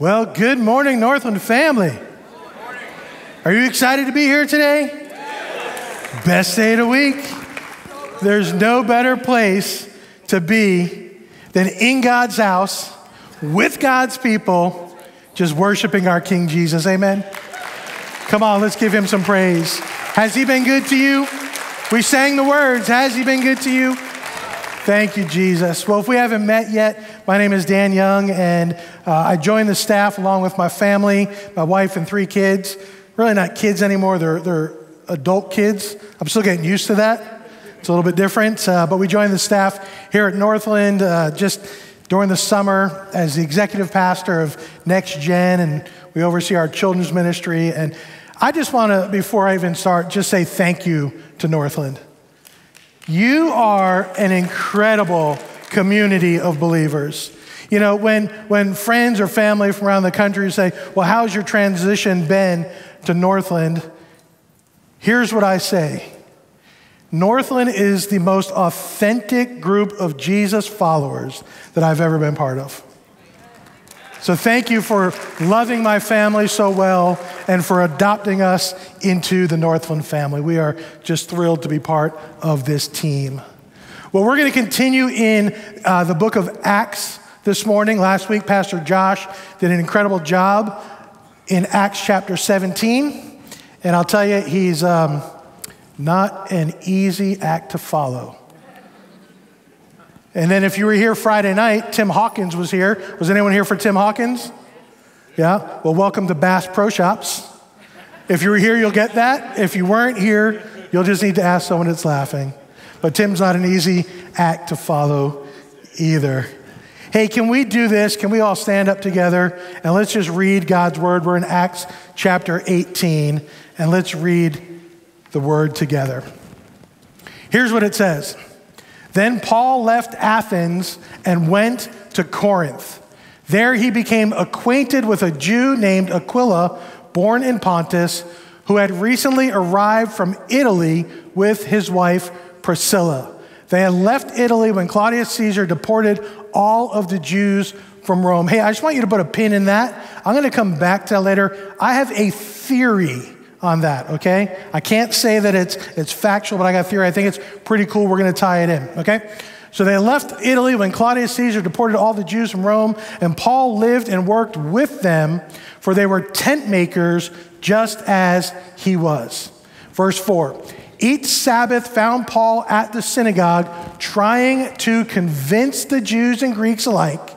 Well, good morning, Northland family. Are you excited to be here today? Best day of the week. There's no better place to be than in God's house with God's people, just worshiping our King Jesus. Amen. Come on, let's give him some praise. Has he been good to you? We sang the words. Has he been good to you? Thank you, Jesus. Well, if we haven't met yet, my name is Dan Young, and uh, I joined the staff along with my family, my wife, and three kids. Really not kids anymore, they're, they're adult kids. I'm still getting used to that. It's a little bit different, uh, but we joined the staff here at Northland uh, just during the summer as the executive pastor of Next Gen, and we oversee our children's ministry. And I just want to, before I even start, just say thank you to Northland. You are an incredible community of believers. You know, when, when friends or family from around the country say, Well, how's your transition been to Northland? Here's what I say Northland is the most authentic group of Jesus followers that I've ever been part of. So thank you for loving my family so well and for adopting us into the Northland family. We are just thrilled to be part of this team. Well, we're going to continue in uh, the book of Acts this morning. Last week, Pastor Josh did an incredible job in Acts chapter 17. And I'll tell you, he's um, not an easy act to follow. And then if you were here Friday night, Tim Hawkins was here. Was anyone here for Tim Hawkins? Yeah? Well, welcome to Bass Pro Shops. If you were here, you'll get that. If you weren't here, you'll just need to ask someone that's laughing. But Tim's not an easy act to follow either. Hey, can we do this? Can we all stand up together and let's just read God's word? We're in Acts chapter 18, and let's read the word together. Here's what it says. Then Paul left Athens and went to Corinth. There he became acquainted with a Jew named Aquila, born in Pontus, who had recently arrived from Italy with his wife Priscilla. They had left Italy when Claudius Caesar deported all of the Jews from Rome. Hey, I just want you to put a pin in that. I'm going to come back to that later. I have a theory on that, okay? I can't say that it's, it's factual, but I got a theory. I think it's pretty cool. We're going to tie it in, okay? So they left Italy when Claudius Caesar deported all the Jews from Rome, and Paul lived and worked with them, for they were tent makers just as he was. Verse 4 Each Sabbath found Paul at the synagogue trying to convince the Jews and Greeks alike.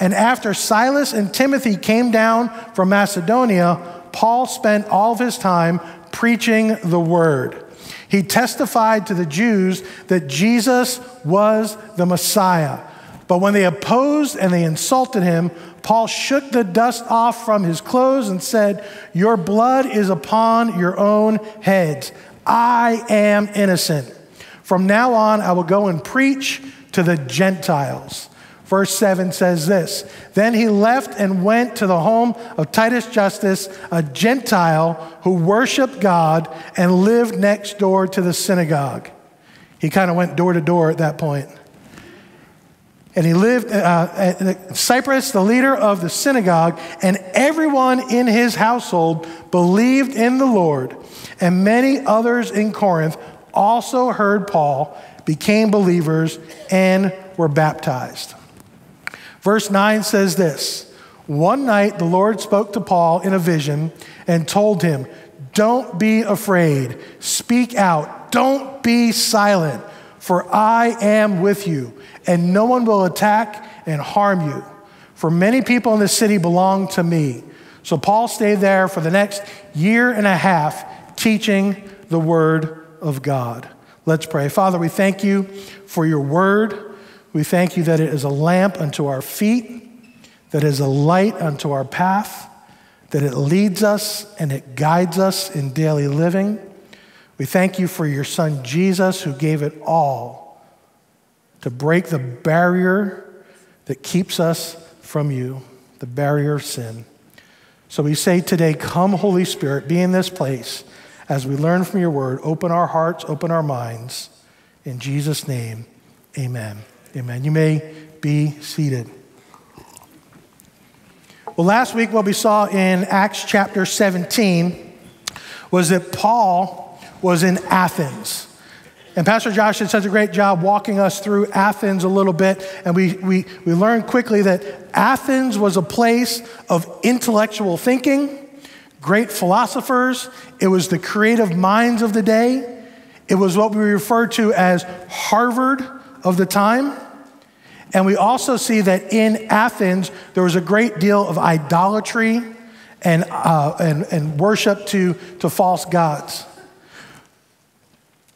And after Silas and Timothy came down from Macedonia, Paul spent all of his time preaching the word. He testified to the Jews that Jesus was the Messiah. But when they opposed and they insulted him, Paul shook the dust off from his clothes and said, Your blood is upon your own heads. I am innocent. From now on, I will go and preach to the Gentiles. Verse 7 says this Then he left and went to the home of Titus Justus, a Gentile who worshiped God and lived next door to the synagogue. He kind of went door to door at that point. And he lived uh, at Crispus, the leader of the synagogue, and everyone in his household believed in the Lord. And many others in Corinth also heard Paul, became believers, and were baptized. Verse 9 says this One night the Lord spoke to Paul in a vision and told him, Don't be afraid, speak out, don't be silent, for I am with you, and no one will attack and harm you. For many people in the city belong to me. So Paul stayed there for the next year and a half teaching the word of God. Let's pray. Father, we thank you for your word. We thank you that it is a lamp unto our feet, that is a light unto our path, that it leads us and it guides us in daily living. We thank you for your son Jesus who gave it all to break the barrier that keeps us from you, the barrier of sin. So we say today, Come, Holy Spirit, be in this place as we learn from your word. Open our hearts, open our minds. In Jesus' name, amen. Amen. You may be seated. Well, last week, what we saw in Acts chapter 17 was that Paul was in Athens. And Pastor Josh did such a great job walking us through Athens a little bit. And we, we, we learned quickly that Athens was a place of intellectual thinking, great philosophers. It was the creative minds of the day. It was what we refer to as Harvard of the time. And we also see that in Athens, there was a great deal of idolatry and, uh, and, and worship to, to false gods.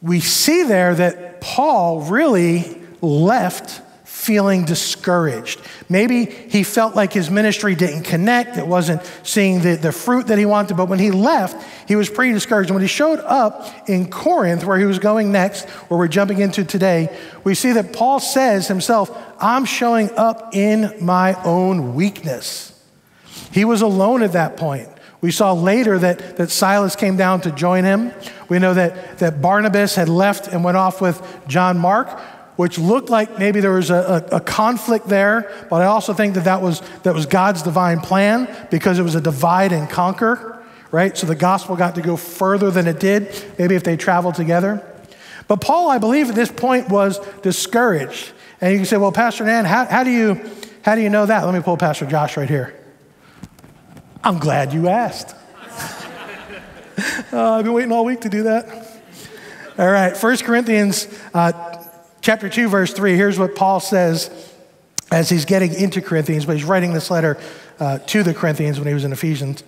We see there that Paul really left feeling discouraged. Maybe he felt like his ministry didn't connect, it wasn't seeing the, the fruit that he wanted, but when he left, he was pretty discouraged. And when he showed up in Corinth, where he was going next, where we're jumping into today, we see that Paul says himself, I'm showing up in my own weakness. He was alone at that point. We saw later that, that Silas came down to join him. We know that, that Barnabas had left and went off with John Mark which looked like maybe there was a, a, a, conflict there, but I also think that that was, that was God's divine plan because it was a divide and conquer, right? So the gospel got to go further than it did, maybe if they traveled together. But Paul, I believe, at this point was discouraged. And you can say, well, Pastor Dan, how, how, do, you, how do you know that? Let me pull Pastor Josh right here. I'm glad you asked. uh, I've been waiting all week to do that. All right, 1 Corinthians uh, Chapter 2, verse 3, here's what Paul says as he's getting into Corinthians, but he's writing this letter uh, to the Corinthians when he was in Ephesians,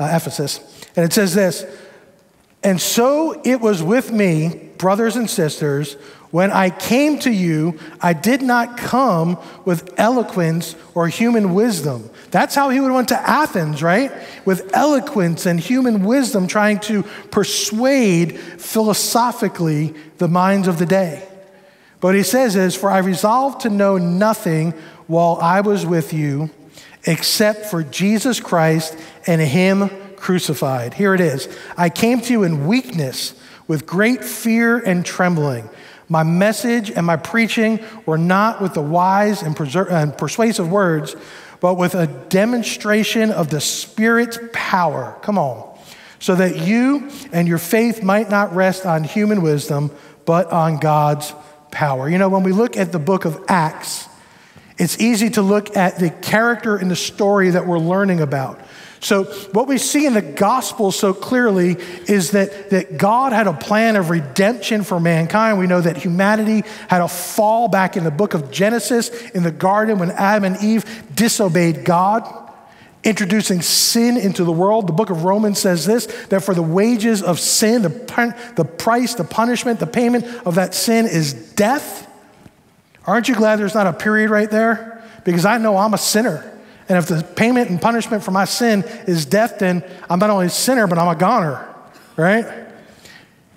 uh, Ephesus. And it says this And so it was with me, brothers and sisters, when I came to you, I did not come with eloquence or human wisdom. That's how he would went to Athens, right? With eloquence and human wisdom, trying to persuade philosophically the minds of the day. But he says is, For I resolved to know nothing while I was with you except for Jesus Christ and him crucified. Here it is. I came to you in weakness with great fear and trembling. My message and my preaching were not with the wise and, and persuasive words, but with a demonstration of the Spirit's power. Come on. So that you and your faith might not rest on human wisdom, but on God's power. You know, when we look at the book of Acts, it's easy to look at the character in the story that we're learning about. So, what we see in the gospel so clearly is that, that God had a plan of redemption for mankind. We know that humanity had a fall back in the book of Genesis in the garden when Adam and Eve disobeyed God introducing sin into the world. The book of Romans says this that for the wages of sin, the, the price, the punishment, the payment of that sin is death. Aren't you glad there's not a period right there? Because I know I'm a sinner. And if the payment and punishment for my sin is death, then I'm not only a sinner, but I'm a goner, right?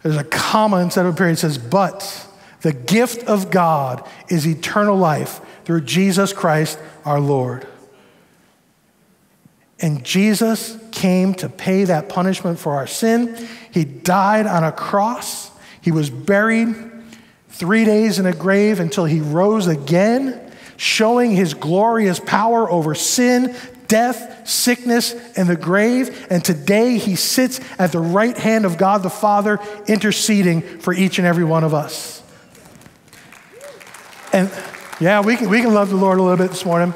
There's a comma instead of a period. It says, but the gift of God is eternal life through Jesus Christ our Lord. And Jesus came to pay that punishment for our sin. He died on a cross. He was buried three days in a grave until he rose again, showing his glorious power over sin, death, sickness, and the grave. And today he sits at the right hand of God the Father, interceding for each and every one of us. And yeah, we can, we can love the Lord a little bit this morning.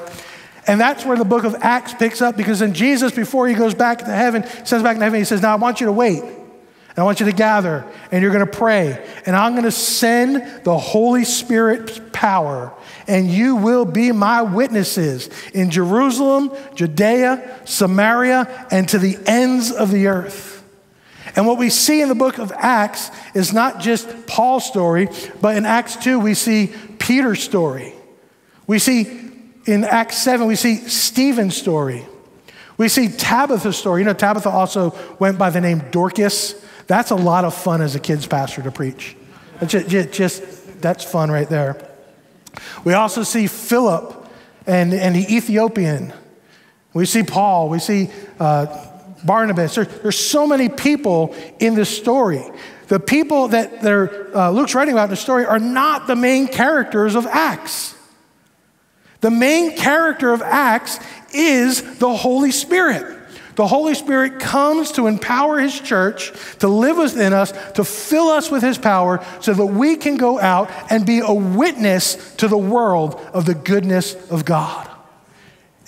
And that's where the book of Acts picks up because then Jesus, before he goes back to heaven, sends back to heaven, he says, Now I want you to wait. And I want you to gather and you're going to pray. And I'm going to send the Holy Spirit's power. And you will be my witnesses in Jerusalem, Judea, Samaria, and to the ends of the earth. And what we see in the book of Acts is not just Paul's story, but in Acts 2, we see Peter's story. We see in Acts 7, we see Stephen's story. We see Tabitha's story. You know, Tabitha also went by the name Dorcas. That's a lot of fun as a kids pastor to preach. Just, just that's fun right there. We also see Philip and, and the Ethiopian. We see Paul. We see uh, Barnabas. There, there's so many people in this story. The people that uh, Luke's writing about in the story are not the main characters of Acts. The main character of Acts is the Holy Spirit. The Holy Spirit comes to empower His church, to live within us, to fill us with His power so that we can go out and be a witness to the world of the goodness of God.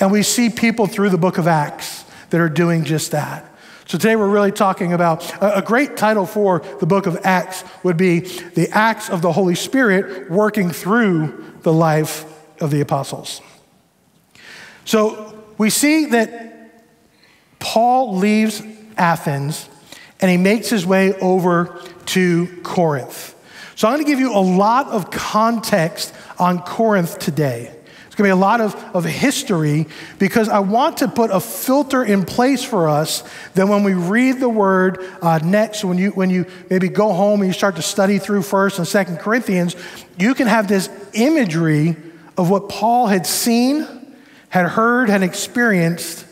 And we see people through the book of Acts that are doing just that. So today we're really talking about a great title for the book of Acts would be the Acts of the Holy Spirit working through the life of the apostles. So we see that Paul leaves Athens and he makes his way over to Corinth. So I'm going to give you a lot of context on Corinth today. It's going to be a lot of, of history because I want to put a filter in place for us that when we read the word uh, next, when you, when you maybe go home and you start to study through 1st and 2nd Corinthians, you can have this imagery of what Paul had seen, had heard, had experienced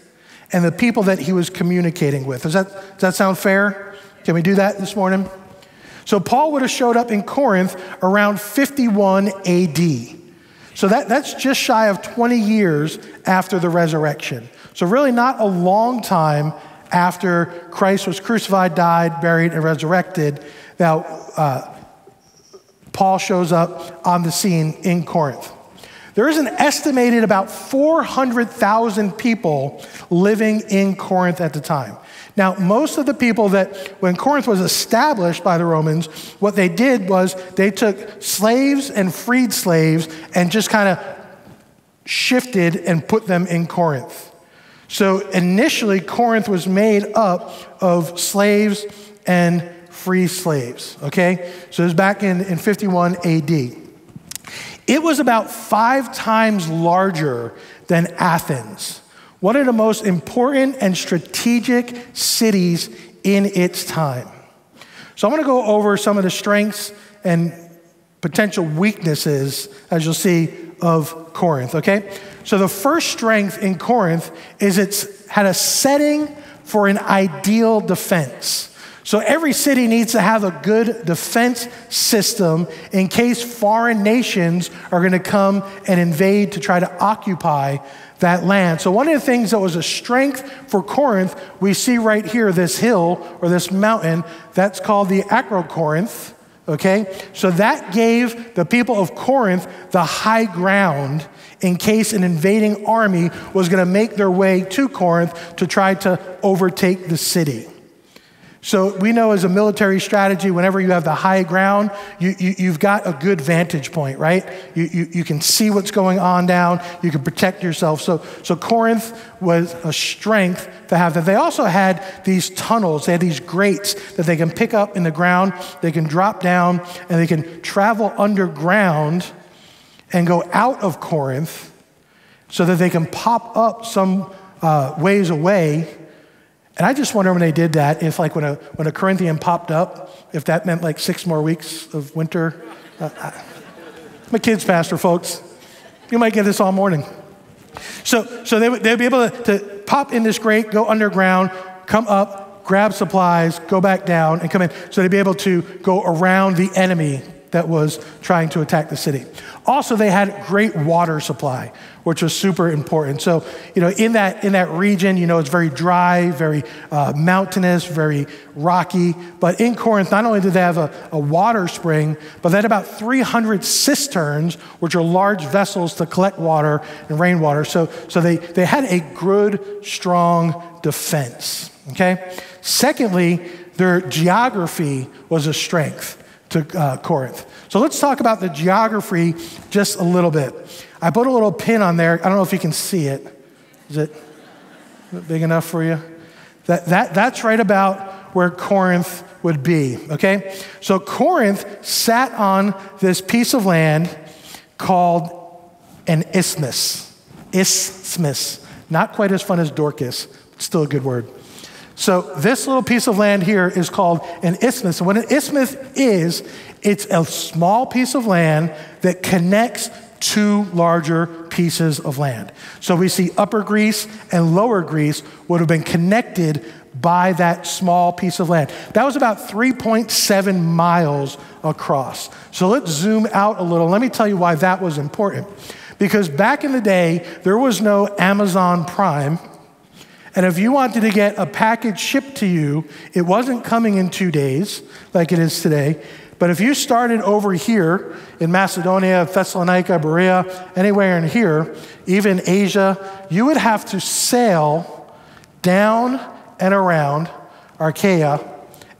and the people that he was communicating with. Does that, does that sound fair? Can we do that this morning? So, Paul would have showed up in Corinth around 51 AD. So, that, that's just shy of 20 years after the resurrection. So, really, not a long time after Christ was crucified, died, buried, and resurrected. Now, uh, Paul shows up on the scene in Corinth. There is an estimated about 400,000 people living in Corinth at the time. Now, most of the people that, when Corinth was established by the Romans, what they did was they took slaves and freed slaves and just kind of shifted and put them in Corinth. So initially, Corinth was made up of slaves and free slaves, okay? So it was back in, in 51 AD. It was about five times larger than Athens, one of the most important and strategic cities in its time. So I'm going to go over some of the strengths and potential weaknesses, as you'll see, of Corinth, okay? So the first strength in Corinth is it's had a setting for an ideal defense. So every city needs to have a good defense system in case foreign nations are going to come and invade to try to occupy that land. So one of the things that was a strength for Corinth, we see right here this hill or this mountain, that's called the Acrocorinth. Okay? So that gave the people of Corinth the high ground in case an invading army was going to make their way to Corinth to try to overtake the city. So we know as a military strategy, whenever you have the high ground, you, you, have got a good vantage point, right? You, you, you can see what's going on down, you can protect yourself. So, so Corinth was a strength to have that. They also had these tunnels, they had these grates that they can pick up in the ground, they can drop down, and they can travel underground and go out of Corinth so that they can pop up some uh, ways away and I just wonder when they did that, if like when a, when a Corinthian popped up, if that meant like six more weeks of winter. Uh, I, a kids pastor, folks. You might get this all morning. So, so they would, they'd be able to, to pop in this grate, go underground, come up, grab supplies, go back down, and come in. So they'd be able to go around the enemy that was trying to attack the city. Also, they had great water supply, which was super important. So, you know, in that, in that region, you know, it's very dry, very uh, mountainous, very rocky. But in Corinth, not only did they have a, a water spring, but they had about 300 cisterns, which are large vessels to collect water and rainwater. So, so they, they had a good, strong defense. Okay? Secondly, their geography was a strength to uh, Corinth. So let's talk about the geography just a little bit. I put a little pin on there. I don't know if you can see it. Is it big enough for you? That, that, that's right about where Corinth would be, okay? So Corinth sat on this piece of land called an isthmus. Isthmus. Not quite as fun as Dorcas, but still a good word. So this little piece of land here is called an isthmus. And what an isthmus is, it's a small piece of land that connects two larger pieces of land. So we see Upper Greece and Lower Greece would have been connected by that small piece of land. That was about 3.7 miles across. So let's zoom out a little. Let me tell you why that was important. Because back in the day, there was no Amazon Prime. And if you wanted to get a package shipped to you, it wasn't coming in two days like it is today. But if you started over here in Macedonia, Thessalonica, Berea, anywhere in here, even Asia, you would have to sail down and around Achaia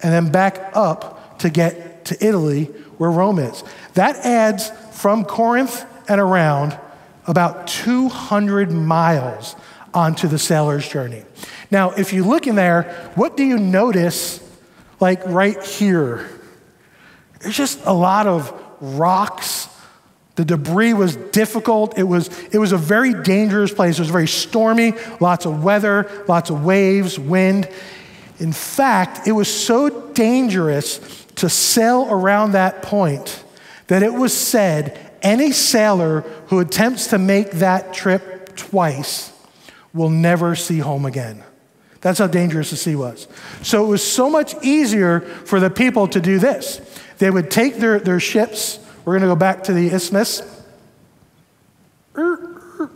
and then back up to get to Italy where Rome is. That adds from Corinth and around about 200 miles onto the sailor's journey. Now, if you look in there, what do you notice like right here? There's just a lot of rocks. The debris was difficult. It was, it was a very dangerous place. It was very stormy, lots of weather, lots of waves, wind. In fact, it was so dangerous to sail around that point that it was said any sailor who attempts to make that trip twice will never see home again. That's how dangerous the sea was. So it was so much easier for the people to do this. They would take their, their ships. We're going to go back to the isthmus. Er, er.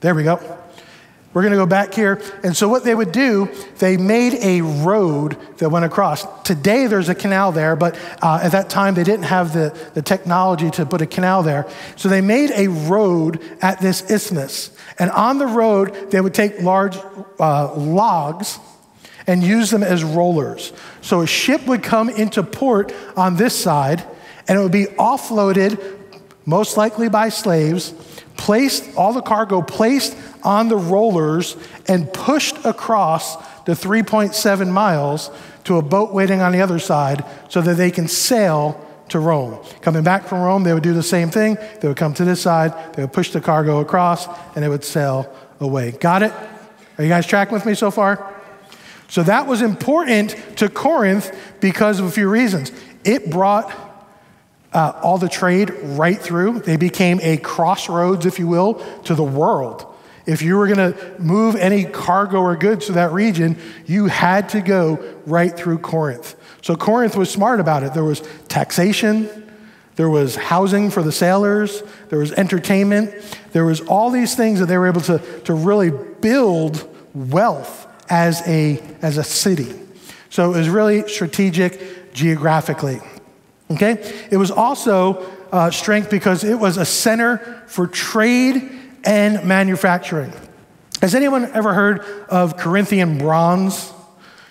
There we go. We're going to go back here. And so, what they would do, they made a road that went across. Today, there's a canal there, but uh, at that time, they didn't have the, the technology to put a canal there. So, they made a road at this isthmus. And on the road, they would take large uh, logs and use them as rollers. So, a ship would come into port on this side, and it would be offloaded, most likely by slaves, placed, all the cargo placed on the rollers and pushed across the 3.7 miles to a boat waiting on the other side so that they can sail to Rome. Coming back from Rome, they would do the same thing. They would come to this side, they would push the cargo across, and it would sail away. Got it? Are you guys tracking with me so far? So that was important to Corinth because of a few reasons. It brought uh, all the trade right through. They became a crossroads, if you will, to the world. If you were going to move any cargo or goods to that region, you had to go right through Corinth. So Corinth was smart about it. There was taxation, there was housing for the sailors, there was entertainment, there was all these things that they were able to, to really build wealth as a, as a city. So it was really strategic geographically. Okay? It was also uh, strength because it was a center for trade and manufacturing. Has anyone ever heard of Corinthian bronze?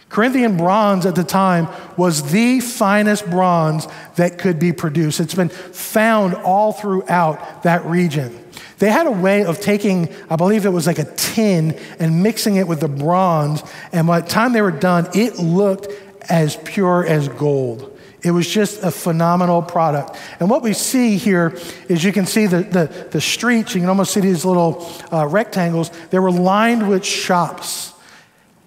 Corinthian bronze at the time was the finest bronze that could be produced. It's been found all throughout that region. They had a way of taking, I believe it was like a tin, and mixing it with the bronze. And by the time they were done, it looked as pure as gold. It was just a phenomenal product. And what we see here is you can see the, the, the streets, you can almost see these little uh, rectangles. They were lined with shops.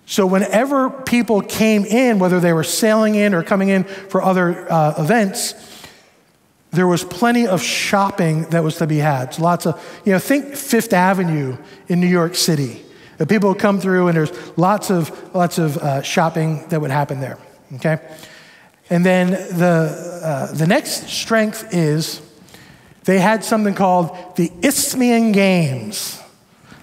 So whenever people came in, whether they were sailing in or coming in for other uh, events, there was plenty of shopping that was to be had. So lots of, you know, think Fifth Avenue in New York City. The people would come through, and there's lots of lots of uh, shopping that would happen there. Okay. And then the, uh, the next strength is they had something called the Isthmian Games.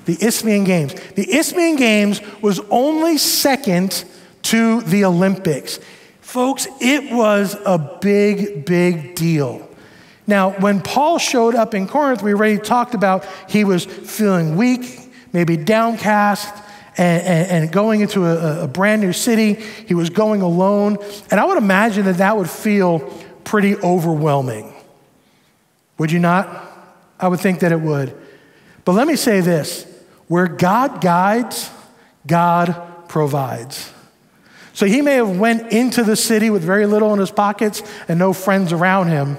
The Isthmian Games. The Isthmian Games was only second to the Olympics. Folks, it was a big, big deal. Now, when Paul showed up in Corinth, we already talked about he was feeling weak, maybe downcast, and, and, and going into a, a brand new city. He was going alone. And I would imagine that that would feel pretty overwhelming. Would you not? I would think that it would. But let me say this where God guides, God provides. So he may have went into the city with very little in his pockets and no friends around him.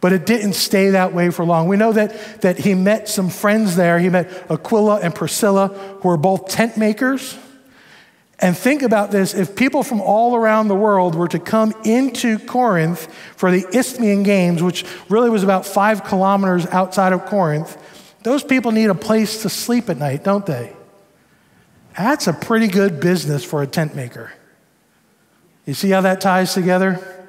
But it didn't stay that way for long. We know that, that he met some friends there. He met Aquila and Priscilla, who were both tent makers. And think about this if people from all around the world were to come into Corinth for the Isthmian Games, which really was about five kilometers outside of Corinth, those people need a place to sleep at night, don't they? That's a pretty good business for a tent maker. You see how that ties together?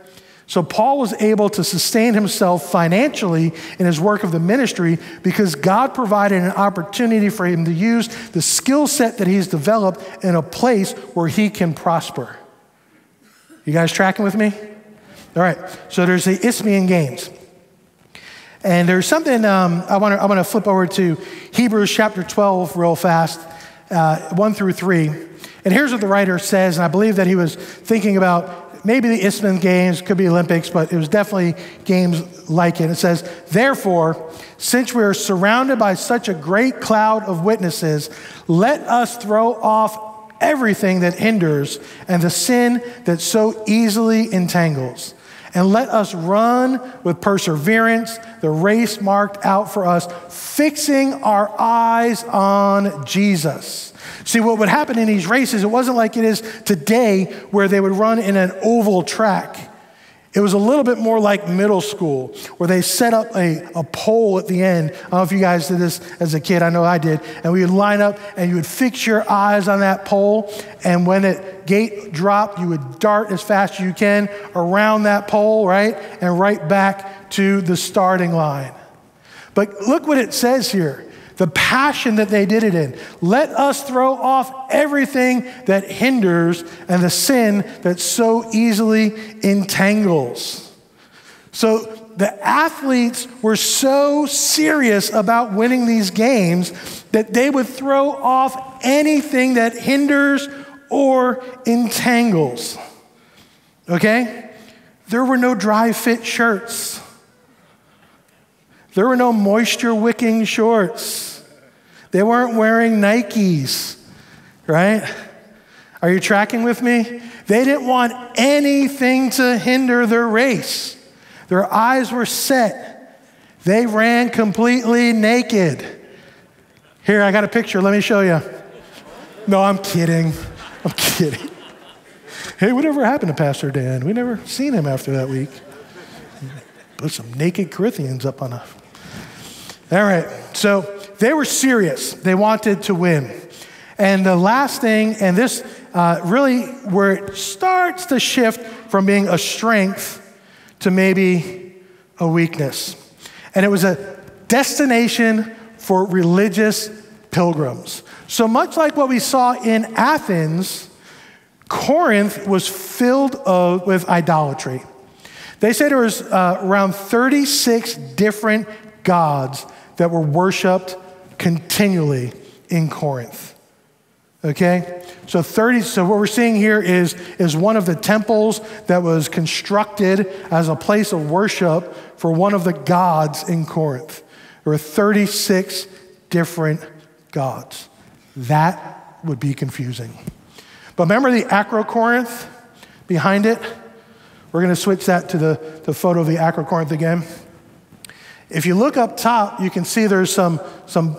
So Paul was able to sustain himself financially in his work of the ministry because God provided an opportunity for him to use the skill set that he's developed in a place where he can prosper. You guys tracking with me? All right, so there's the Isthmian Games. And there's something um, I want to I wanna flip over to Hebrews chapter 12 real fast, uh, 1 through 3. And here's what the writer says, and I believe that he was thinking about maybe the Isthmian Games, could be Olympics, but it was definitely games like it. It says, Therefore, since we are surrounded by such a great cloud of witnesses, let us throw off everything that hinders and the sin that so easily entangles. And let us run with perseverance the race marked out for us, fixing our eyes on Jesus. See, what would happen in these races, it wasn't like it is today where they would run in an oval track. It was a little bit more like middle school, where they set up a, a pole at the end. I don't know if you guys did this as a kid, I know I did. And we would line up and you would fix your eyes on that pole. And when it gate dropped, you would dart as fast as you can around that pole, right? And right back to the starting line. But look what it says here the passion that they did it in. Let us throw off everything that hinders and the sin that so easily entangles. So the athletes were so serious about winning these games that they would throw off anything that hinders or entangles. Okay? There were no dry fit shirts. There were no moisture wicking shorts. They weren't wearing Nikes, right? Are you tracking with me? They didn't want anything to hinder their race. Their eyes were set. They ran completely naked. Here, I got a picture. Let me show you. No, I'm kidding. I'm kidding. Hey, whatever happened to Pastor Dan? We never seen him after that week. Put some naked Corinthians up on a. All right, so they were serious. They wanted to win. And the last thing, and this uh, really where it starts to shift from being a strength to maybe a weakness. And it was a destination for religious pilgrims. So much like what we saw in Athens, Corinth was filled uh, with idolatry. They say there was uh, around 36 different gods that were worshiped continually in Corinth. Okay? So 30 so what we're seeing here is is one of the temples that was constructed as a place of worship for one of the gods in Corinth. There were 36 different gods. That would be confusing. But remember the Acrocorinth behind it? We're going to switch that to the, the photo of the Acrocorinth again. If you look up top, you can see there's some, some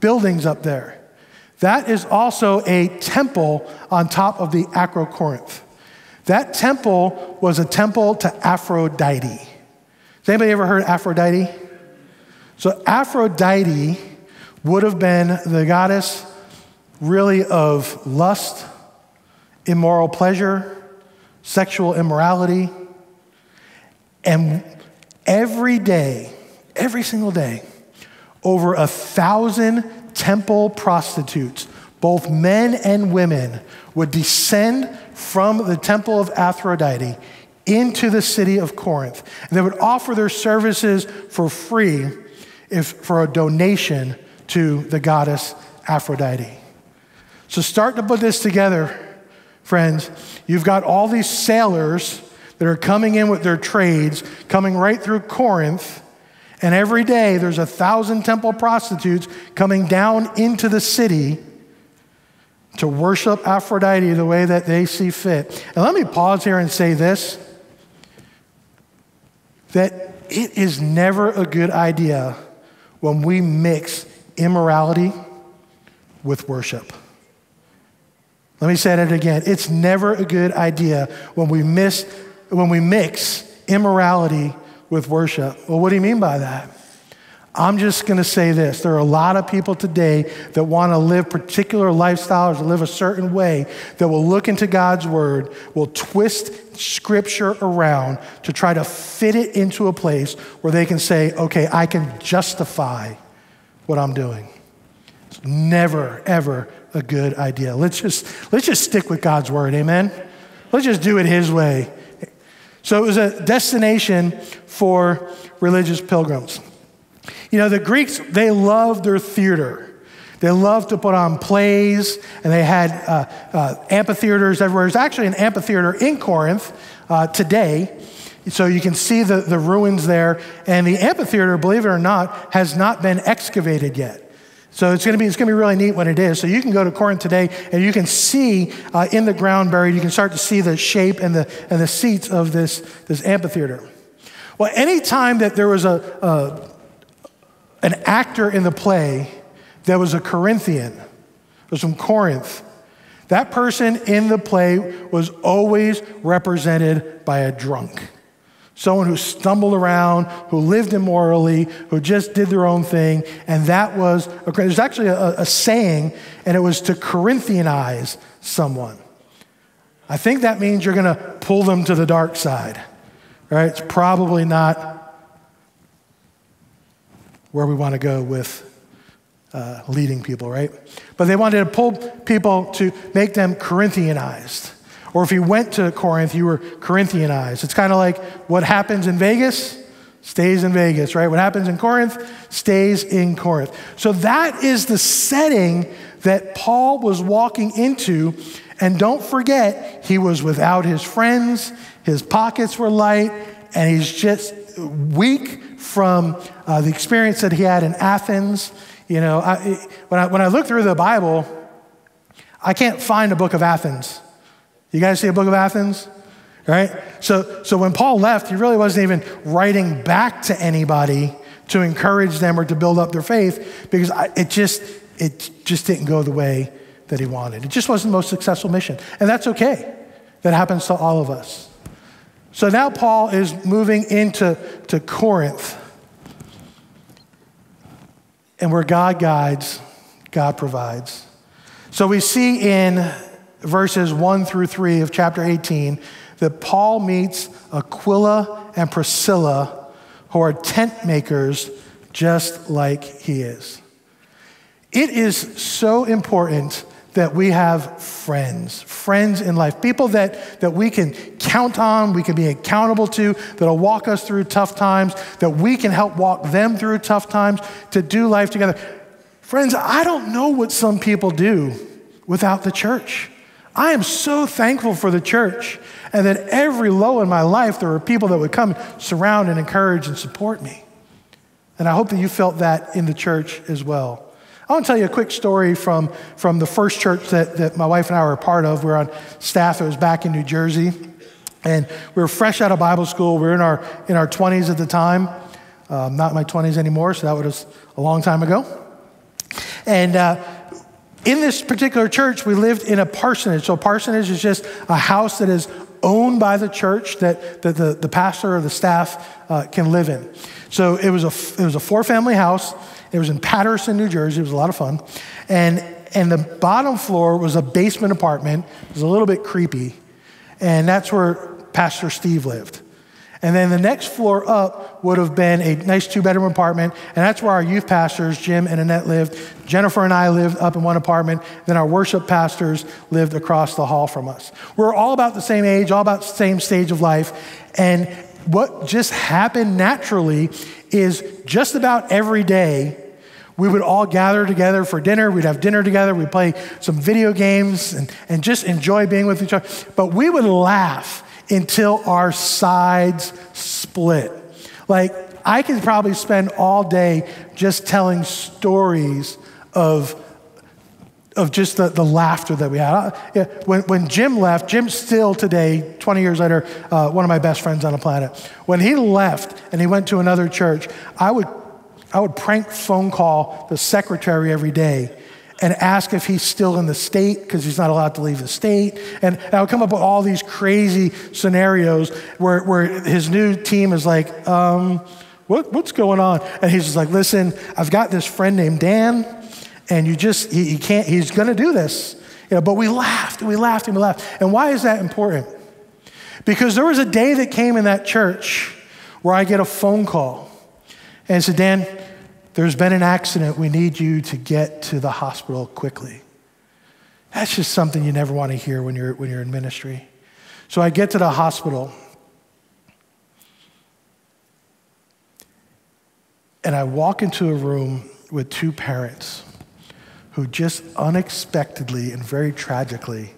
buildings up there. That is also a temple on top of the Acrocorinth. That temple was a temple to Aphrodite. Has anybody ever heard Aphrodite? So, Aphrodite would have been the goddess really of lust, immoral pleasure, sexual immorality. And every day, every single day, over a thousand temple prostitutes, both men and women, would descend from the temple of Aphrodite into the city of Corinth. And they would offer their services for free if, for a donation to the goddess Aphrodite. So, start to put this together, friends. You've got all these sailors that are coming in with their trades, coming right through Corinth and every day there's a thousand temple prostitutes coming down into the city to worship Aphrodite the way that they see fit. And let me pause here and say this that it is never a good idea when we mix immorality with worship. Let me say that again. It's never a good idea when we miss when we mix immorality with worship. Well, what do you mean by that? I'm just going to say this. There are a lot of people today that want to live particular lifestyles, live a certain way, that will look into God's word, will twist scripture around to try to fit it into a place where they can say, okay, I can justify what I'm doing. It's never, ever a good idea. Let's just, let's just stick with God's word, amen? Let's just do it His way. So it was a destination for religious pilgrims. You know, the Greeks, they loved their theater. They loved to put on plays, and they had uh, uh, amphitheaters everywhere. There's actually an amphitheater in Corinth uh, today, so you can see the, the ruins there. And the amphitheater, believe it or not, has not been excavated yet. So it's going to be it's going to be really neat when it is. So you can go to Corinth today and you can see uh, in the ground buried. You can start to see the shape and the and the seats of this this amphitheater. Well, anytime that there was a, a an actor in the play that was a Corinthian, was from Corinth, that person in the play was always represented by a drunk someone who stumbled around, who lived immorally, who just did their own thing. And that was, there's actually a, a saying, and it was to Corinthianize someone. I think that means you're going to pull them to the dark side, right? It's probably not where we want to go with uh, leading people, right? But they wanted to pull people to make them Corinthianized. Or if you went to Corinth, you were Corinthianized. It's kind of like what happens in Vegas stays in Vegas, right? What happens in Corinth stays in Corinth. So that is the setting that Paul was walking into. And don't forget, he was without his friends, his pockets were light, and he's just weak from uh, the experience that he had in Athens. You know, I, when, I, when I look through the Bible, I can't find a book of Athens. You guys see a book of Athens? Right? So, so when Paul left, he really wasn't even writing back to anybody to encourage them or to build up their faith because it just, it just didn't go the way that he wanted. It just wasn't the most successful mission. And that's okay. That happens to all of us. So now Paul is moving into to Corinth. And where God guides, God provides. So we see in verses 1 through 3 of chapter 18 that Paul meets Aquila and Priscilla, who are tent makers just like he is. It is so important that we have friends, friends in life, people that, that we can count on, we can be accountable to, that'll walk us through tough times, that we can help walk them through tough times, to do life together. Friends, I don't know what some people do without the church. I am so thankful for the church and that every low in my life, there were people that would come surround and encourage and support me. And I hope that you felt that in the church as well. I want to tell you a quick story from, from the first church that, that my wife and I were a part of. We were on staff, it was back in New Jersey. And we were fresh out of Bible school. We were in our, in our 20s at the time. Um, not my 20s anymore, so that was a long time ago. And uh, in this particular church, we lived in a parsonage. So, parsonage is just a house that is owned by the church that, that the, the pastor or the staff uh, can live in. So, it was a, it was a four family house. It was in Paterson, New Jersey. It was a lot of fun. And, and the bottom floor was a basement apartment. It was a little bit creepy. And that's where Pastor Steve lived. And then the next floor up would have been a nice two bedroom apartment. And that's where our youth pastors, Jim and Annette, lived. Jennifer and I lived up in one apartment. Then our worship pastors lived across the hall from us. We're all about the same age, all about the same stage of life. And what just happened naturally is just about every day, we would all gather together for dinner. We'd have dinner together. We'd play some video games and, and just enjoy being with each other. But we would laugh until our sides split. Like, I could probably spend all day just telling stories of, of just the, the laughter that we had. When, when Jim left, Jim still today, 20 years later, uh, one of my best friends on the planet. When he left and he went to another church, I would, I would prank phone call the secretary every day and ask if he's still in the state because he's not allowed to leave the state. And I would come up with all these crazy scenarios where, where his new team is like, um, what, what's going on? And he's just like, listen, I've got this friend named Dan, and you just, he, he can't, he's going to do this. You know, but we laughed and we laughed and we laughed. And why is that important? Because there was a day that came in that church where I get a phone call and said, Dan, there's been an accident. We need you to get to the hospital quickly. That's just something you never want to hear when you're, when you're in ministry. So I get to the hospital and I walk into a room with two parents who just unexpectedly and very tragically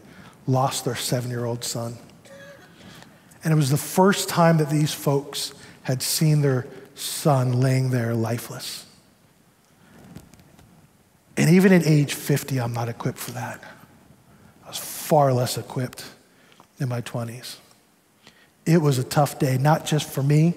lost their seven year old son. And it was the first time that these folks had seen their son laying there lifeless. And even at age 50, I'm not equipped for that. I was far less equipped in my 20s. It was a tough day, not just for me,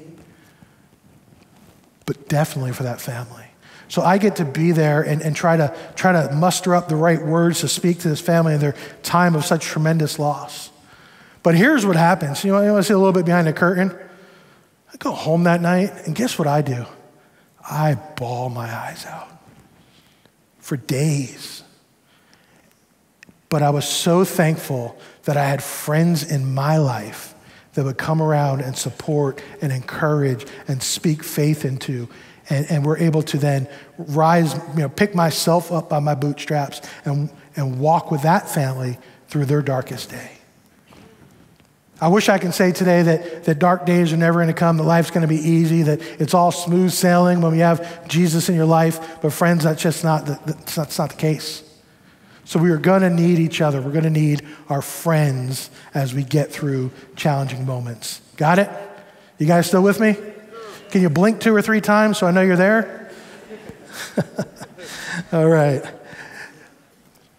but definitely for that family. So I get to be there and, and try, to, try to muster up the right words to speak to this family in their time of such tremendous loss. But here's what happens. You, know, you want to see a little bit behind the curtain? I go home that night, and guess what I do? I bawl my eyes out for days. But I was so thankful that I had friends in my life that would come around and support and encourage and speak faith into and, and we're able to then rise, you know, pick myself up by my bootstraps and, and walk with that family through their darkest day. I wish I can say today that, that dark days are never going to come, that life's going to be easy, that it's all smooth sailing when we have Jesus in your life. But, friends, that's just not the, that's not, that's not the case. So, we are going to need each other. We're going to need our friends as we get through challenging moments. Got it? You guys still with me? Can you blink two or three times so I know you're there? All right.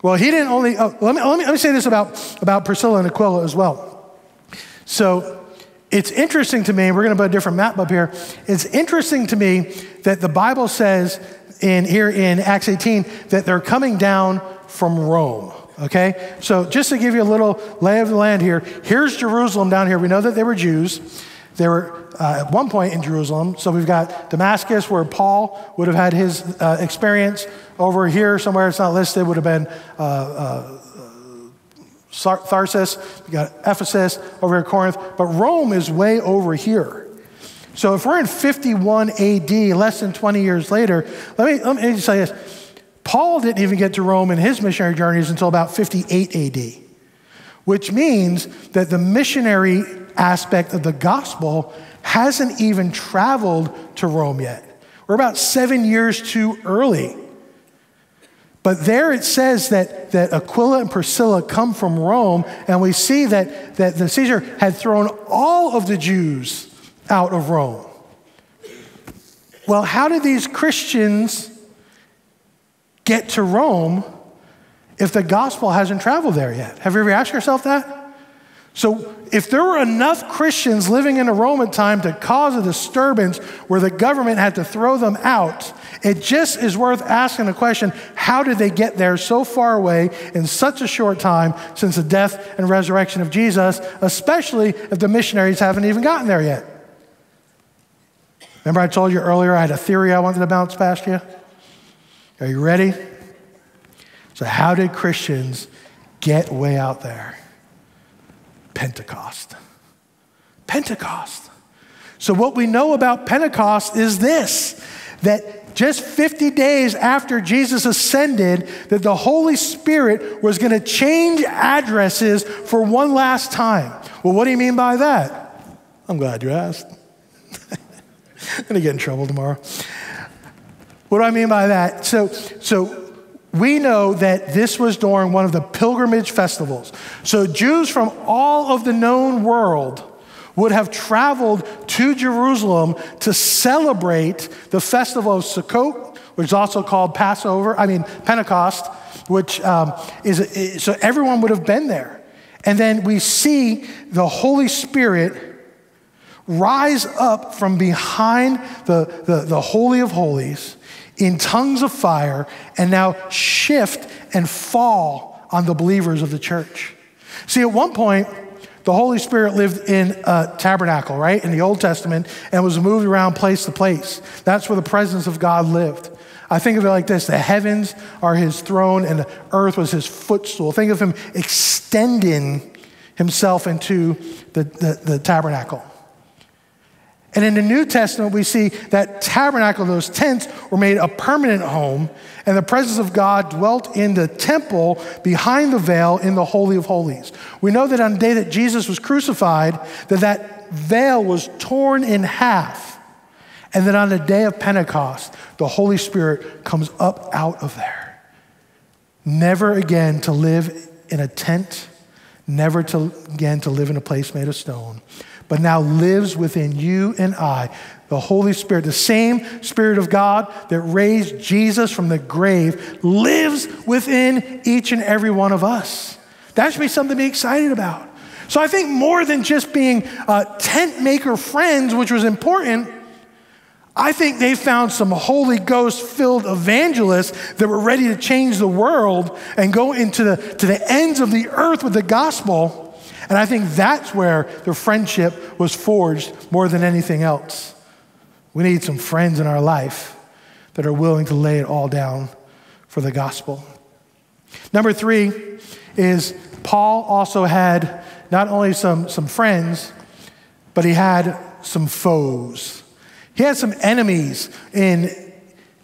Well, he didn't only, oh, let, me, let, me, let me say this about, about Priscilla and Aquila as well. So it's interesting to me, we're going to put a different map up here. It's interesting to me that the Bible says in here in Acts 18 that they're coming down from Rome. Okay? So just to give you a little lay of the land here, here's Jerusalem down here. We know that they were Jews. They were uh, at one point in Jerusalem. So we've got Damascus, where Paul would have had his uh, experience. Over here, somewhere it's not listed, would have been uh, uh Tarsus. We got Ephesus over here, Corinth. But Rome is way over here. So if we're in 51 AD, less than 20 years later, let me, let me say this. Paul didn't even get to Rome in his missionary journeys until about 58 AD, which means that the missionary aspect of the gospel hasn't even traveled to Rome yet. We're about seven years too early. But there it says that, that Aquila and Priscilla come from Rome, and we see that, that the Caesar had thrown all of the Jews out of Rome. Well, how did these Christians get to Rome if the gospel hasn't traveled there yet? Have you ever asked yourself that? So, if there were enough Christians living in a Roman time to cause a disturbance where the government had to throw them out, it just is worth asking the question how did they get there so far away in such a short time since the death and resurrection of Jesus, especially if the missionaries haven't even gotten there yet? Remember, I told you earlier I had a theory I wanted to bounce past you? Are you ready? So, how did Christians get way out there? Pentecost. Pentecost. So, what we know about Pentecost is this that just 50 days after Jesus ascended, that the Holy Spirit was going to change addresses for one last time. Well, what do you mean by that? I'm glad you asked. I'm going to get in trouble tomorrow. What do I mean by that? So, so we know that this was during one of the pilgrimage festivals. So Jews from all of the known world would have traveled to Jerusalem to celebrate the festival of Sukkot, which is also called Passover, I mean, Pentecost, which um, is, so everyone would have been there. And then we see the Holy Spirit rise up from behind the, the, the Holy of Holies in tongues of fire and now shift and fall on the believers of the church. See, at one point, the Holy Spirit lived in a tabernacle, right, in the Old Testament, and was moved around place to place. That's where the presence of God lived. I think of it like this the heavens are his throne, and the earth was his footstool. Think of him extending himself into the, the, the tabernacle. And in the New Testament, we see that tabernacle, those tents, were made a permanent home, and the presence of God dwelt in the temple behind the veil in the Holy of Holies. We know that on the day that Jesus was crucified, that that veil was torn in half, and that on the day of Pentecost, the Holy Spirit comes up out of there. Never again to live in a tent, never to, again to live in a place made of stone but now lives within you and I. The Holy Spirit, the same Spirit of God that raised Jesus from the grave, lives within each and every one of us. That should be something to be excited about. So I think more than just being uh, tent maker friends, which was important, I think they found some Holy Ghost filled evangelists that were ready to change the world and go into the, to the ends of the earth with the gospel. And I think that's where the friendship was forged more than anything else. We need some friends in our life that are willing to lay it all down for the gospel. Number three is Paul also had not only some, some friends, but he had some foes. He had some enemies in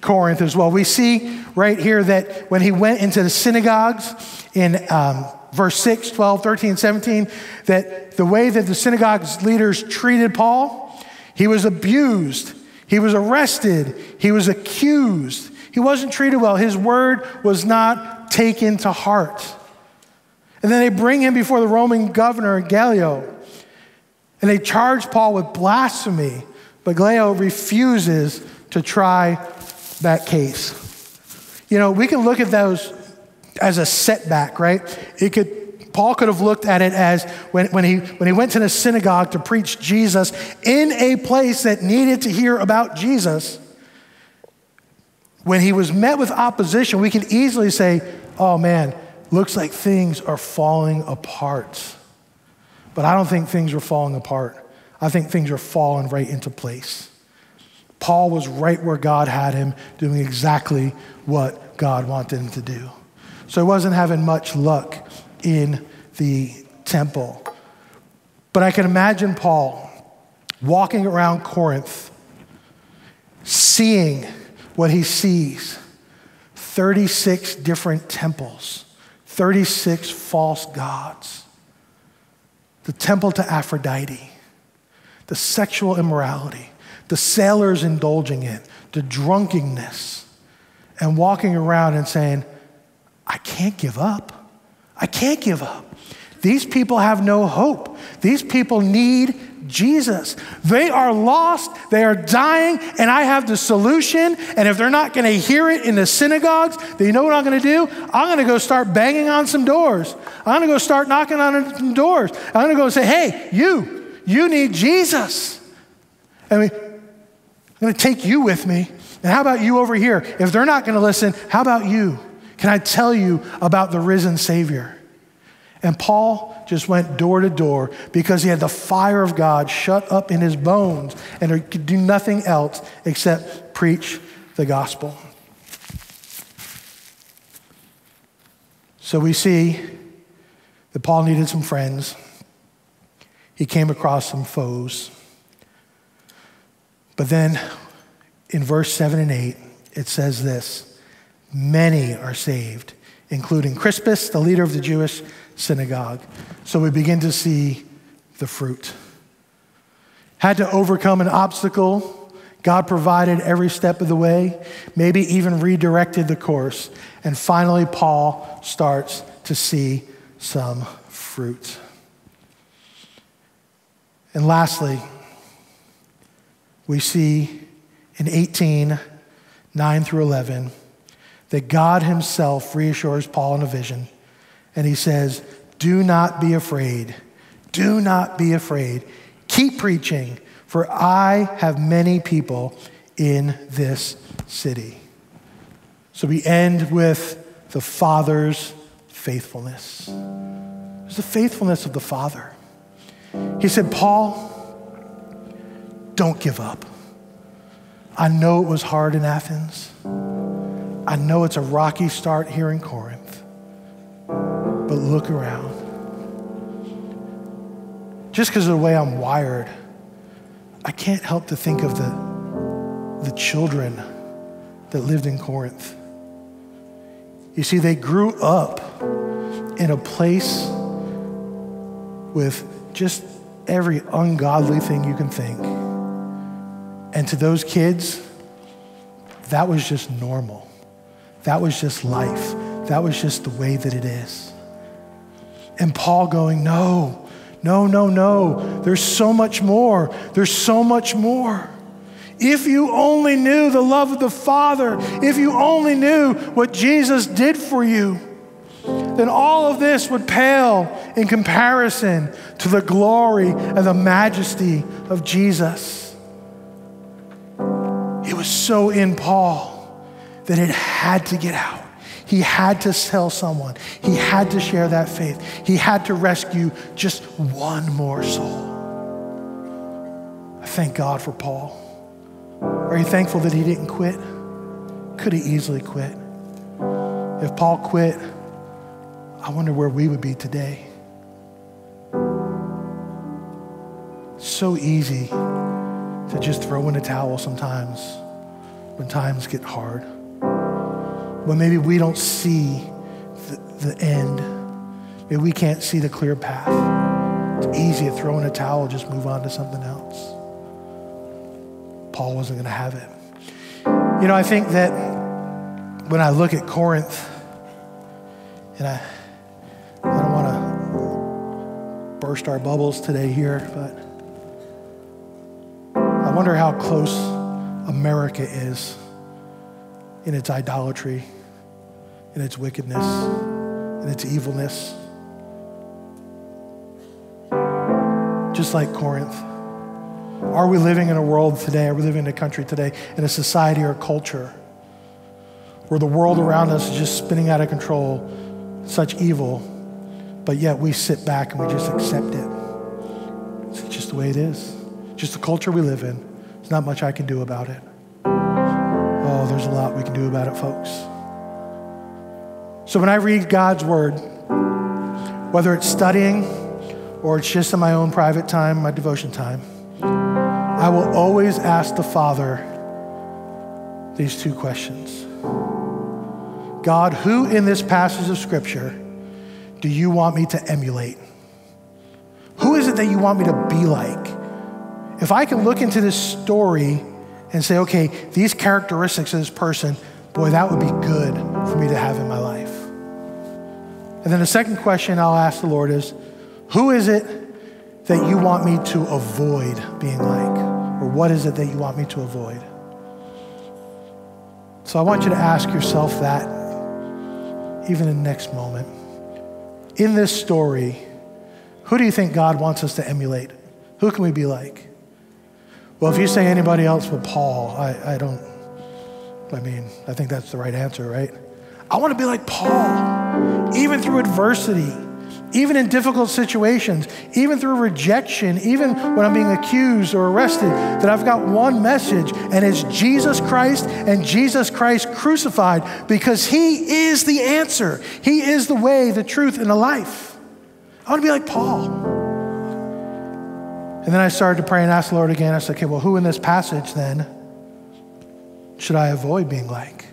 Corinth as well. We see right here that when he went into the synagogues in um, verse 6, 12, 13, 17, that the way that the synagogue's leaders treated Paul, he was abused, he was arrested, he was accused, he wasn't treated well. His word was not taken to heart. And then they bring him before the Roman governor, Gallio, and they charge Paul with blasphemy, but Gallio refuses to try that case. You know, we can look at those as a setback, right? It could, Paul could have looked at it as when, when, he, when he went to the synagogue to preach Jesus in a place that needed to hear about Jesus. When he was met with opposition, we can easily say, oh man, looks like things are falling apart. But I don't think things are falling apart. I think things are falling right into place. Paul was right where God had him, doing exactly what God wanted him to do. So he wasn't having much luck in the temple. But I can imagine Paul walking around Corinth, seeing what he sees 36 different temples, 36 false gods, the temple to Aphrodite, the sexual immorality, the sailors indulging in, the drunkenness, and walking around and saying, I can't give up. I can't give up. These people have no hope. These people need Jesus. They are lost, they are dying, and I have the solution. And if they're not going to hear it in the synagogues, then you know what I'm going to do? I'm going to go start banging on some doors. I'm going to go start knocking on some doors. I'm going to go say, hey, you, you need Jesus. I mean, I'm going to take you with me. And how about you over here? If they're not going to listen, how about you? Can I tell you about the risen Savior? And Paul just went door to door because he had the fire of God shut up in his bones and he could do nothing else except preach the gospel. So we see that Paul needed some friends. He came across some foes. But then in verse 7 and 8, it says this many are saved, including Crispus, the leader of the Jewish synagogue. So we begin to see the fruit. Had to overcome an obstacle. God provided every step of the way, maybe even redirected the course. And finally, Paul starts to see some fruit. And lastly, we see in 18, 9 through 11, that God Himself reassures Paul in a vision. And He says, Do not be afraid. Do not be afraid. Keep preaching, for I have many people in this city. So we end with the Father's faithfulness. It's the faithfulness of the Father. He said, Paul, don't give up. I know it was hard in Athens. I know it's a rocky start here in Corinth. But look around. Just because of the way I'm wired, I can't help to think of the, the children that lived in Corinth. You see, they grew up in a place with just every ungodly thing you can think. And to those kids, that was just normal. That was just life. That was just the way that it is. And Paul going, No, no, no, no. There's so much more. There's so much more. If you only knew the love of the Father, if you only knew what Jesus did for you, then all of this would pale in comparison to the glory and the majesty of Jesus. It was so in Paul that it had to get out. He had to tell someone. He had to share that faith. He had to rescue just one more soul. I thank God for Paul. Are you thankful that he didn't quit? Could he easily quit? If Paul quit, I wonder where we would be today. so easy to just throw in a towel sometimes when times get hard when maybe we don't see the, the end, maybe we can't see the clear path. It's easy to throw in a towel, just move on to something else. Paul wasn't going to have it. You know, I think that when I look at Corinth, and I, I don't want to burst our bubbles today here, but I wonder how close America is in its idolatry, in its wickedness, in its evilness. Just like Corinth. Are we living in a world today, are we living in a country today, in a society or a culture where the world around us is just spinning out of control, such evil, but yet we sit back and we just accept it? It's just the way it is. Just the culture we live in. There's not much I can do about it. There's a lot we can do about it, folks. So when I read God's word, whether it's studying or it's just in my own private time, my devotion time, I will always ask the Father these two questions God, who in this passage of Scripture do you want me to emulate? Who is it that you want me to be like? If I can look into this story and say, okay, these characteristics of this person, boy, that would be good for me to have in my life. And then the second question I'll ask the Lord is, who is it that you want me to avoid being like? Or what is it that you want me to avoid? So I want you to ask yourself that even in the next moment. In this story, who do you think God wants us to emulate? Who can we be like? Well, if you say anybody else but Paul, I, I don't, I mean, I think that's the right answer, right? I want to be like Paul, even through adversity, even in difficult situations, even through rejection, even when I'm being accused or arrested, that I've got one message, and it's Jesus Christ and Jesus Christ crucified because He is the answer. He is the way, the truth, and the life. I want to be like Paul. And then I started to pray and ask the Lord again. I said, okay, well, who in this passage then should I avoid being like?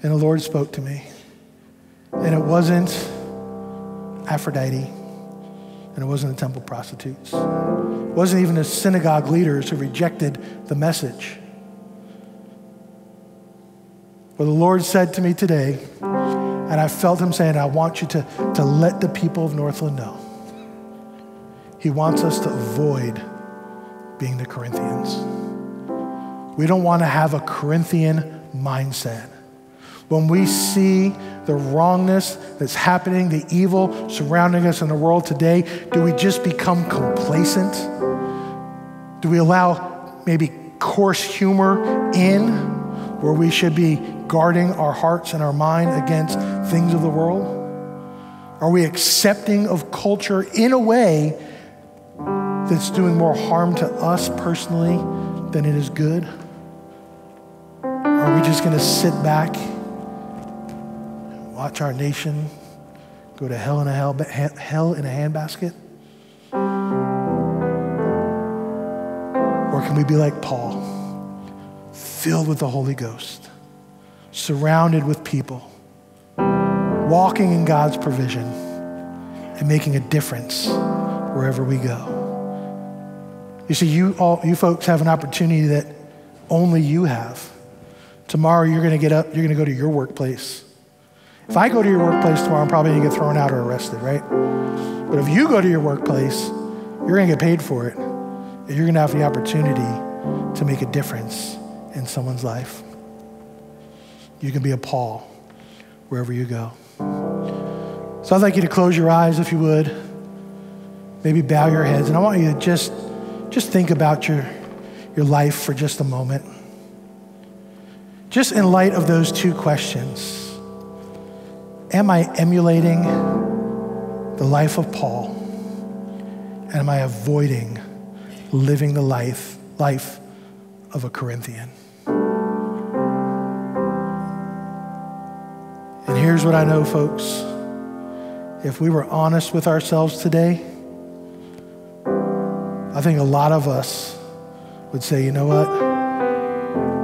And the Lord spoke to me. And it wasn't Aphrodite, and it wasn't the temple prostitutes. It wasn't even the synagogue leaders who rejected the message. But the Lord said to me today, and I felt Him saying, I want you to, to let the people of Northland know he wants us to avoid being the Corinthians. We don't want to have a Corinthian mindset. When we see the wrongness that's happening, the evil surrounding us in the world today, do we just become complacent? Do we allow maybe coarse humor in where we should be guarding our hearts and our mind against things of the world? Are we accepting of culture in a way that's doing more harm to us personally than it is good? Are we just going to sit back, watch our nation go to hell in a hell, hell in a handbasket? Or can we be like Paul, filled with the Holy Ghost, surrounded with people, walking in God's provision, and making a difference wherever we go? You see, you, all, you folks have an opportunity that only you have. Tomorrow, you're going to get up, you're going to go to your workplace. If I go to your workplace tomorrow, I'm probably going to get thrown out or arrested, right? But if you go to your workplace, you're going to get paid for it. And you're going to have the opportunity to make a difference in someone's life. You can be a Paul wherever you go. So I'd like you to close your eyes if you would. Maybe bow your heads. And I want you to just, just think about your, your life for just a moment. Just in light of those two questions Am I emulating the life of Paul? And am I avoiding living the life, life of a Corinthian? And here's what I know, folks. If we were honest with ourselves today, I think a lot of us would say, you know what?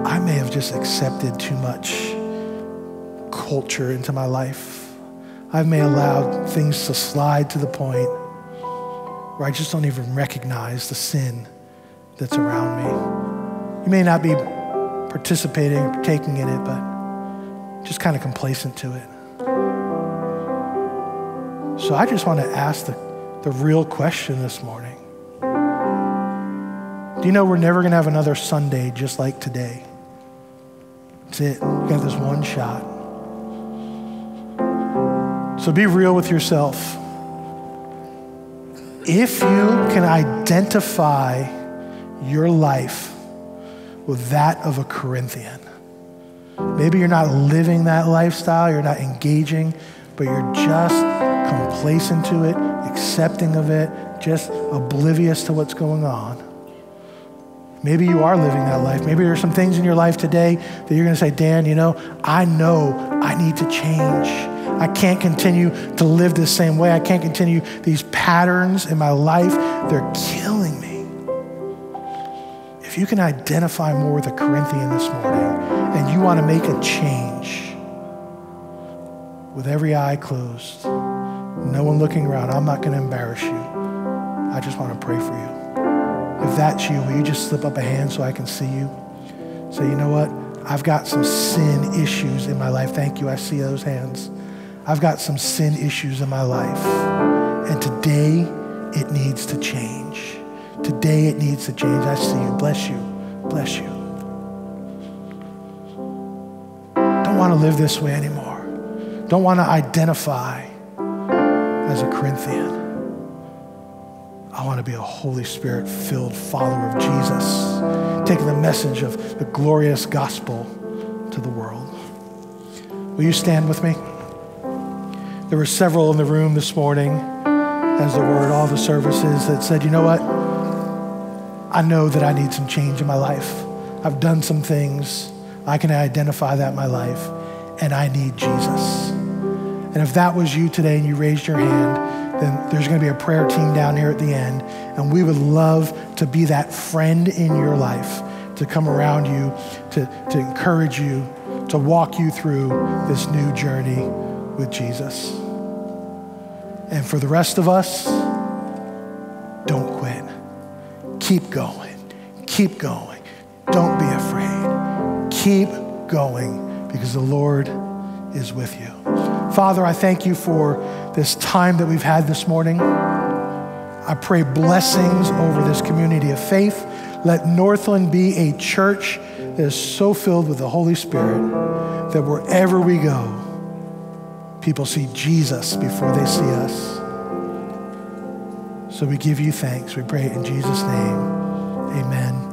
I may have just accepted too much culture into my life. I may allow things to slide to the point where I just don't even recognize the sin that's around me. You may not be participating or taking in it, but just kind of complacent to it. So I just want to ask the, the real question this morning. You know we're never going to have another Sunday just like today? That's it. You got this one shot. So be real with yourself. If you can identify your life with that of a Corinthian, maybe you're not living that lifestyle, you're not engaging, but you're just complacent to it, accepting of it, just oblivious to what's going on. Maybe you are living that life. Maybe there are some things in your life today that you're going to say, Dan, you know, I know I need to change. I can't continue to live the same way. I can't continue these patterns in my life. They're killing me. If you can identify more with a Corinthian this morning and you want to make a change with every eye closed, no one looking around, I'm not going to embarrass you. I just want to pray for you. If that's you, will you just slip up a hand so I can see you? Say, you know what? I've got some sin issues in my life. Thank you. I see those hands. I've got some sin issues in my life. And today, it needs to change. Today, it needs to change. I see you. Bless you. Bless you. Don't want to live this way anymore. Don't want to identify as a Corinthian. I want to be a Holy Spirit filled follower of Jesus, taking the message of the glorious gospel to the world. Will you stand with me? There were several in the room this morning, as there were at all the services, that said, you know what? I know that I need some change in my life. I've done some things. I can identify that in my life, and I need Jesus. And if that was you today and you raised your hand, then there's going to be a prayer team down here at the end, and we would love to be that friend in your life, to come around you, to, to encourage you, to walk you through this new journey with Jesus. And for the rest of us, don't quit. Keep going. Keep going. Don't be afraid. Keep going because the Lord is with you. Father, I thank you for this time that we've had this morning. I pray blessings over this community of faith. Let Northland be a church that is so filled with the Holy Spirit that wherever we go, people see Jesus before they see us. So we give you thanks. We pray in Jesus' name. Amen.